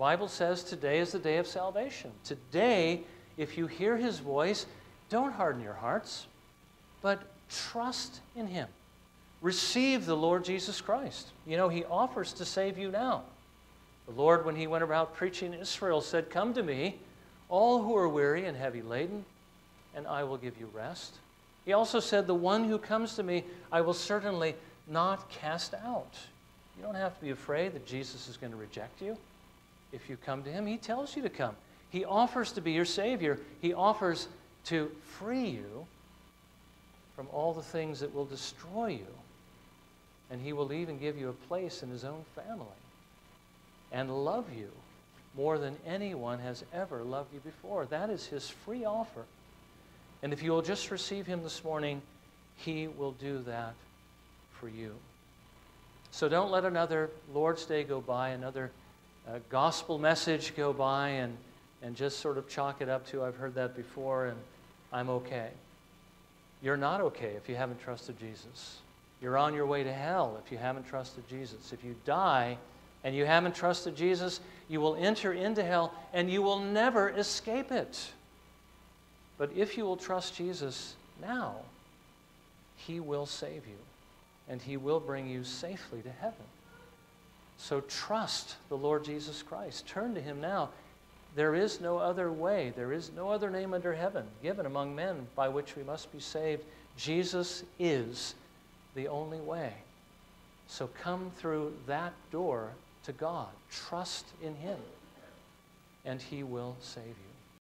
Bible says today is the day of salvation. Today, if you hear his voice, don't harden your hearts, but trust in him. Receive the Lord Jesus Christ. You know, he offers to save you now. The Lord, when he went about preaching in Israel, said, Come to me, all who are weary and heavy laden, and I will give you rest. He also said, The one who comes to me, I will certainly not cast out. You don't have to be afraid that Jesus is going to reject you if you come to him. He tells you to come. He offers to be your Savior, He offers to free you from all the things that will destroy you. And He will even give you a place in His own family and love you more than anyone has ever loved you before. That is His free offer. And if you will just receive Him this morning, He will do that for you. So don't let another Lord's Day go by, another uh, gospel message go by, and, and just sort of chalk it up to, I've heard that before, and I'm okay. You're not okay if you haven't trusted Jesus. You're on your way to hell if you haven't trusted Jesus. If you die and you haven't trusted Jesus, you will enter into hell and you will never escape it. But if you will trust Jesus now, He will save you and He will bring you safely to heaven. So trust the Lord Jesus Christ. Turn to Him now. There is no other way, there is no other name under heaven given among men by which we must be saved. Jesus is the only way. So come through that door to God. Trust in Him, and He will save you.